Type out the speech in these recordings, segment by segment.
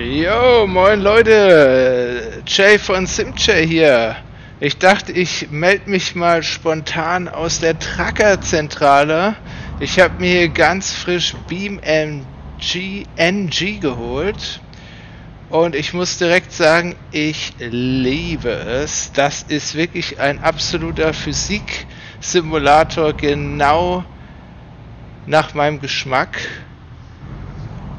Yo, moin Leute, Jay von SimJay hier. Ich dachte, ich melde mich mal spontan aus der Tracker-Zentrale. Ich habe mir hier ganz frisch Beam MG NG geholt. Und ich muss direkt sagen, ich liebe es. Das ist wirklich ein absoluter Physik-Simulator, genau nach meinem Geschmack.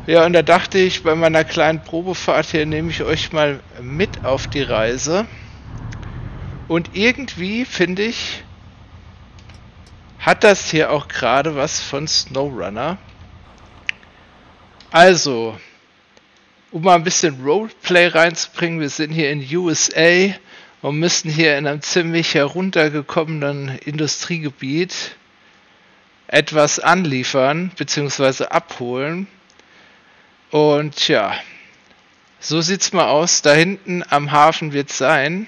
Ja, und da dachte ich, bei meiner kleinen Probefahrt hier nehme ich euch mal mit auf die Reise. Und irgendwie, finde ich, hat das hier auch gerade was von SnowRunner. Also, um mal ein bisschen Roleplay reinzubringen, wir sind hier in USA und müssen hier in einem ziemlich heruntergekommenen Industriegebiet etwas anliefern bzw. abholen. Und ja, so sieht's mal aus. Da hinten am Hafen wird's sein.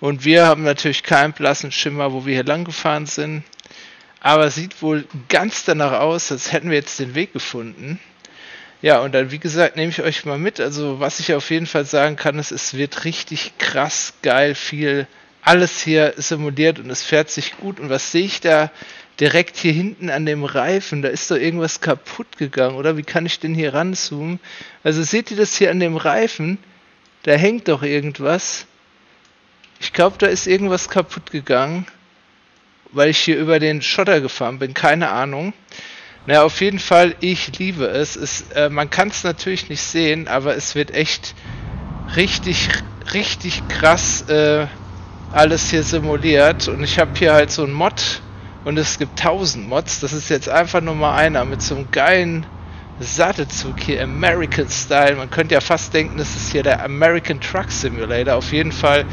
Und wir haben natürlich keinen blassen Schimmer, wo wir hier lang gefahren sind. Aber sieht wohl ganz danach aus, als hätten wir jetzt den Weg gefunden. Ja, und dann, wie gesagt, nehme ich euch mal mit. Also, was ich auf jeden Fall sagen kann, ist, es wird richtig krass geil viel alles hier simuliert und es fährt sich gut. Und was sehe ich da? Direkt hier hinten an dem Reifen, da ist doch irgendwas kaputt gegangen, oder? Wie kann ich denn hier ranzoomen? Also seht ihr das hier an dem Reifen? Da hängt doch irgendwas. Ich glaube, da ist irgendwas kaputt gegangen, weil ich hier über den Schotter gefahren bin. Keine Ahnung. Naja, auf jeden Fall, ich liebe es. es äh, man kann es natürlich nicht sehen, aber es wird echt richtig, richtig krass äh, alles hier simuliert. Und ich habe hier halt so ein Mod und es gibt 1000 Mods. Das ist jetzt einfach nur mal einer mit so einem geilen Sattelzug hier, American Style. Man könnte ja fast denken, das ist hier der American Truck Simulator. Auf jeden Fall,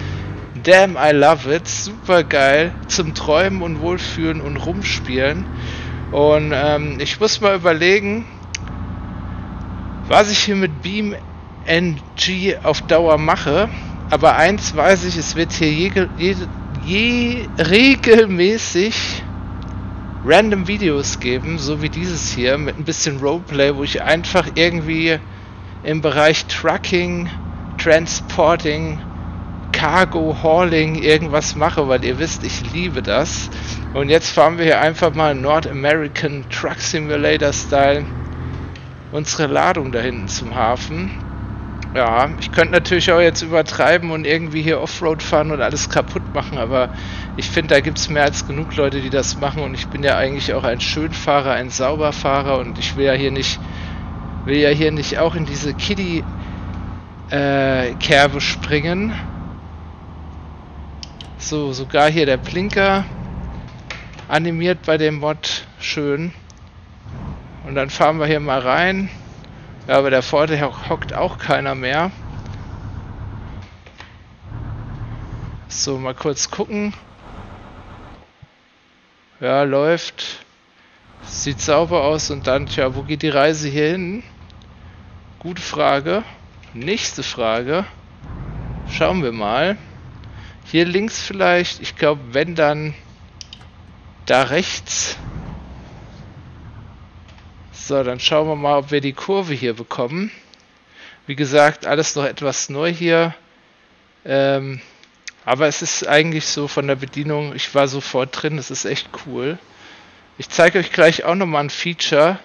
damn, I love it. Super geil zum Träumen und Wohlfühlen und Rumspielen. Und ähm, ich muss mal überlegen, was ich hier mit Beam NG auf Dauer mache. Aber eins weiß ich, es wird hier je, je, je regelmäßig random Videos geben, so wie dieses hier, mit ein bisschen Roleplay, wo ich einfach irgendwie im Bereich Trucking, Transporting, Cargo Hauling irgendwas mache, weil ihr wisst, ich liebe das. Und jetzt fahren wir hier einfach mal North American Truck Simulator Style unsere Ladung da hinten zum Hafen. Ja, ich könnte natürlich auch jetzt übertreiben und irgendwie hier Offroad fahren und alles kaputt machen, aber ich finde, da gibt es mehr als genug Leute, die das machen und ich bin ja eigentlich auch ein Schönfahrer, ein Sauberfahrer und ich will ja hier nicht, will ja hier nicht auch in diese Kiddie-Kerbe äh, springen. So, sogar hier der Blinker animiert bei dem Mod schön. Und dann fahren wir hier mal rein. Ja, aber der Vorder hockt auch keiner mehr. So, mal kurz gucken. Ja, läuft. Sieht sauber aus und dann, tja, wo geht die Reise hier hin? Gute Frage. Nächste Frage. Schauen wir mal. Hier links vielleicht. Ich glaube, wenn dann da rechts. So, dann schauen wir mal, ob wir die Kurve hier bekommen. Wie gesagt, alles noch etwas neu hier. Ähm, aber es ist eigentlich so von der Bedienung, ich war sofort drin, es ist echt cool. Ich zeige euch gleich auch nochmal ein Feature,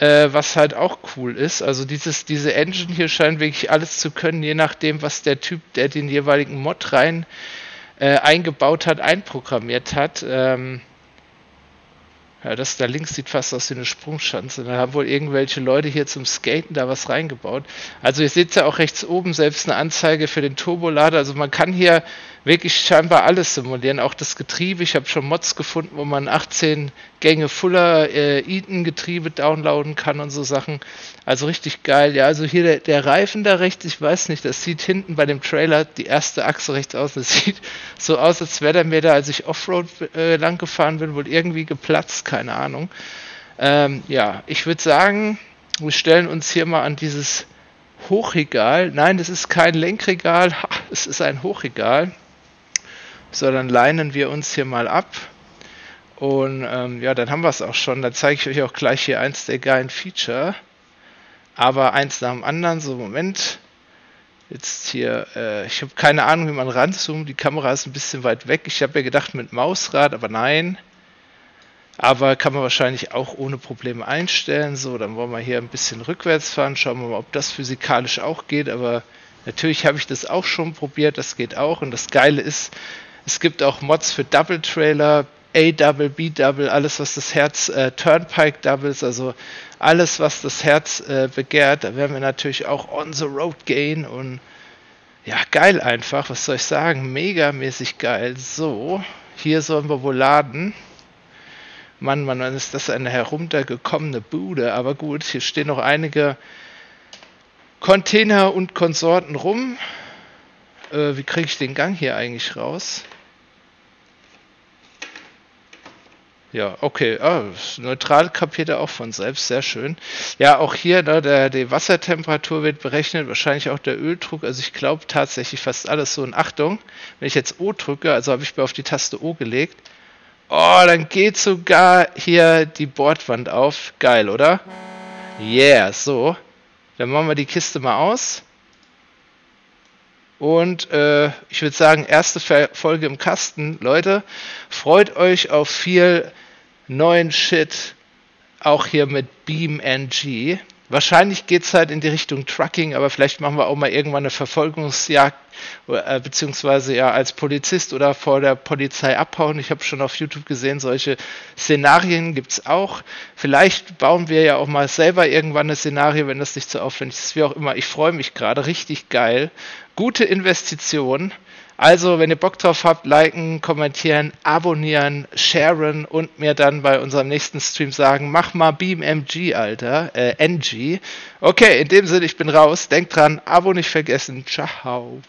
äh, was halt auch cool ist. Also dieses, diese Engine hier scheint wirklich alles zu können, je nachdem, was der Typ, der den jeweiligen Mod rein äh, eingebaut hat, einprogrammiert hat. Ähm, ja, das da links sieht fast aus wie eine Sprungschanze. Da haben wohl irgendwelche Leute hier zum Skaten da was reingebaut. Also ihr seht ja auch rechts oben selbst eine Anzeige für den Turbolader. Also man kann hier wirklich scheinbar alles simulieren, auch das Getriebe. Ich habe schon Mods gefunden, wo man 18 Gänge Fuller äh, Eaton Getriebe downloaden kann und so Sachen. Also richtig geil. Ja, also hier der, der, Reifen da rechts, ich weiß nicht, das sieht hinten bei dem Trailer die erste Achse rechts aus. Das sieht so aus, als wäre der mir da, als ich Offroad äh, lang gefahren bin, wohl irgendwie geplatzt, keine Ahnung. Ähm, ja, ich würde sagen, wir stellen uns hier mal an dieses Hochregal. Nein, das ist kein Lenkregal, es ist ein Hochregal. So, dann leinen wir uns hier mal ab. Und ähm, ja, dann haben wir es auch schon. Dann zeige ich euch auch gleich hier eins der geilen Feature. Aber eins nach dem anderen, so Moment. Jetzt hier, äh, ich habe keine Ahnung, wie man ranzoomt. Die Kamera ist ein bisschen weit weg. Ich habe ja gedacht mit Mausrad, aber nein. Aber kann man wahrscheinlich auch ohne Probleme einstellen. So, dann wollen wir hier ein bisschen rückwärts fahren. Schauen wir mal, ob das physikalisch auch geht. Aber natürlich habe ich das auch schon probiert. Das geht auch. Und das Geile ist, es gibt auch Mods für Double Trailer, A-Double, B-Double, alles was das Herz, äh, Turnpike Doubles, also alles was das Herz äh, begehrt. Da werden wir natürlich auch on the road gehen und ja, geil einfach. Was soll ich sagen? Megamäßig geil. So, hier sollen wir wohl laden. Mann, Mann, dann ist das eine heruntergekommene Bude. Aber gut, hier stehen noch einige Container und Konsorten rum. Äh, wie kriege ich den Gang hier eigentlich raus? Ja, okay. Ah, neutral kapiert er auch von selbst. Sehr schön. Ja, auch hier, ne, der, die Wassertemperatur wird berechnet, wahrscheinlich auch der Öldruck. Also ich glaube tatsächlich fast alles so in Achtung. Wenn ich jetzt O drücke, also habe ich mir auf die Taste O gelegt, Oh, dann geht sogar hier die Bordwand auf. Geil, oder? Yeah, so. Dann machen wir die Kiste mal aus. Und äh, ich würde sagen, erste Folge im Kasten. Leute, freut euch auf viel neuen Shit. Auch hier mit BeamNG. Wahrscheinlich geht es halt in die Richtung Trucking, aber vielleicht machen wir auch mal irgendwann eine Verfolgungsjagd, äh, beziehungsweise ja als Polizist oder vor der Polizei abhauen. Ich habe schon auf YouTube gesehen, solche Szenarien gibt es auch. Vielleicht bauen wir ja auch mal selber irgendwann eine Szenario, wenn das nicht so aufwendig ist, wie auch immer. Ich freue mich gerade, richtig geil. Gute Investition. Also, wenn ihr Bock drauf habt, liken, kommentieren, abonnieren, sharen und mir dann bei unserem nächsten Stream sagen, mach mal BeamMG, Alter, äh, NG. Okay, in dem Sinne, ich bin raus. Denkt dran, Abo nicht vergessen. Ciao.